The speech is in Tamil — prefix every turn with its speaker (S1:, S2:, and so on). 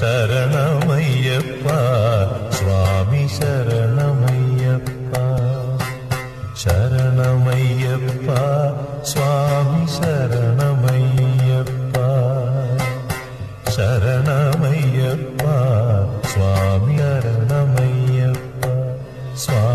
S1: சரணமையப்பா. சுவாமி சரணமையப்பா. சரணமையப்பா. சுவாமி சரணமையப்பா. சரணமையப்பா. சுவாமி சரணமையப்பா. சுவாமி